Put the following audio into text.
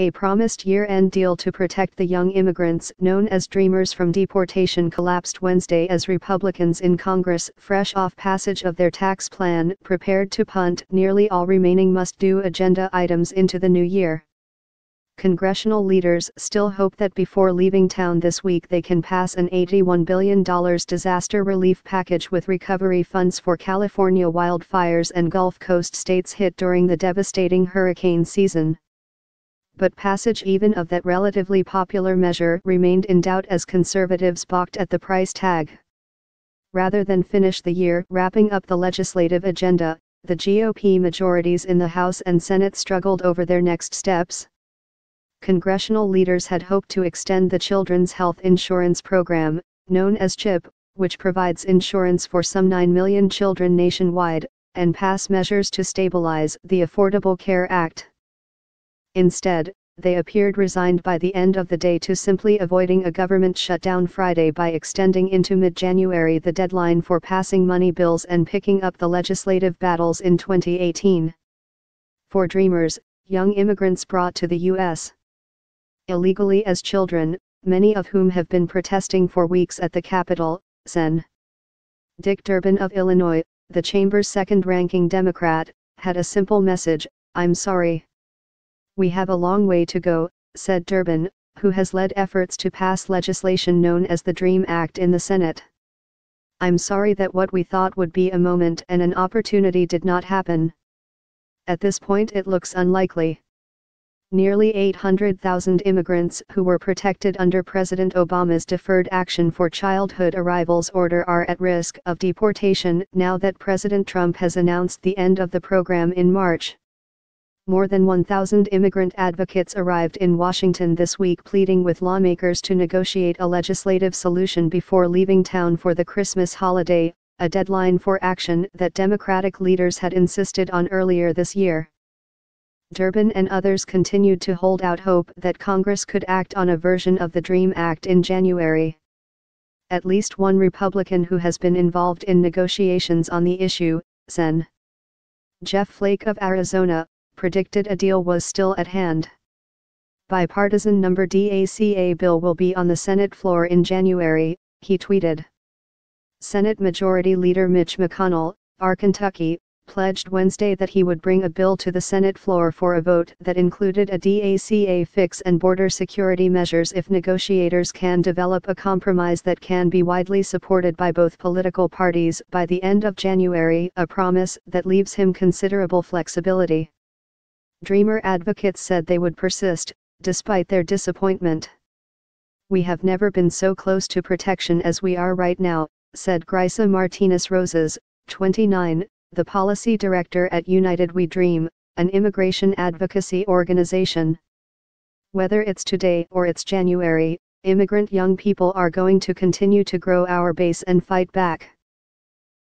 A promised year-end deal to protect the young immigrants known as Dreamers from deportation collapsed Wednesday as Republicans in Congress, fresh off passage of their tax plan, prepared to punt nearly all remaining must-do agenda items into the new year. Congressional leaders still hope that before leaving town this week they can pass an $81 billion disaster relief package with recovery funds for California wildfires and Gulf Coast states hit during the devastating hurricane season but passage even of that relatively popular measure remained in doubt as conservatives balked at the price tag. Rather than finish the year wrapping up the legislative agenda, the GOP majorities in the House and Senate struggled over their next steps. Congressional leaders had hoped to extend the Children's Health Insurance Program, known as CHIP, which provides insurance for some 9 million children nationwide, and pass measures to stabilize the Affordable Care Act. Instead, they appeared resigned by the end of the day to simply avoiding a government shutdown Friday by extending into mid-January the deadline for passing money bills and picking up the legislative battles in 2018. For Dreamers, young immigrants brought to the U.S. illegally as children, many of whom have been protesting for weeks at the Capitol, Sen. Dick Durbin of Illinois, the chamber's second-ranking Democrat, had a simple message, I'm sorry. We have a long way to go, said Durbin, who has led efforts to pass legislation known as the DREAM Act in the Senate. I'm sorry that what we thought would be a moment and an opportunity did not happen. At this point it looks unlikely. Nearly 800,000 immigrants who were protected under President Obama's Deferred Action for Childhood Arrivals order are at risk of deportation now that President Trump has announced the end of the program in March more than 1,000 immigrant advocates arrived in Washington this week pleading with lawmakers to negotiate a legislative solution before leaving town for the Christmas holiday, a deadline for action that Democratic leaders had insisted on earlier this year. Durbin and others continued to hold out hope that Congress could act on a version of the DREAM Act in January. At least one Republican who has been involved in negotiations on the issue, Sen. Jeff Flake of Arizona, predicted a deal was still at hand. Bipartisan number DACA bill will be on the Senate floor in January, he tweeted. Senate Majority Leader Mitch McConnell, R. Kentucky, pledged Wednesday that he would bring a bill to the Senate floor for a vote that included a DACA fix and border security measures if negotiators can develop a compromise that can be widely supported by both political parties by the end of January, a promise that leaves him considerable flexibility. Dreamer advocates said they would persist, despite their disappointment. We have never been so close to protection as we are right now, said Greisa Martinez Rosas, 29, the policy director at United We Dream, an immigration advocacy organization. Whether it's today or it's January, immigrant young people are going to continue to grow our base and fight back.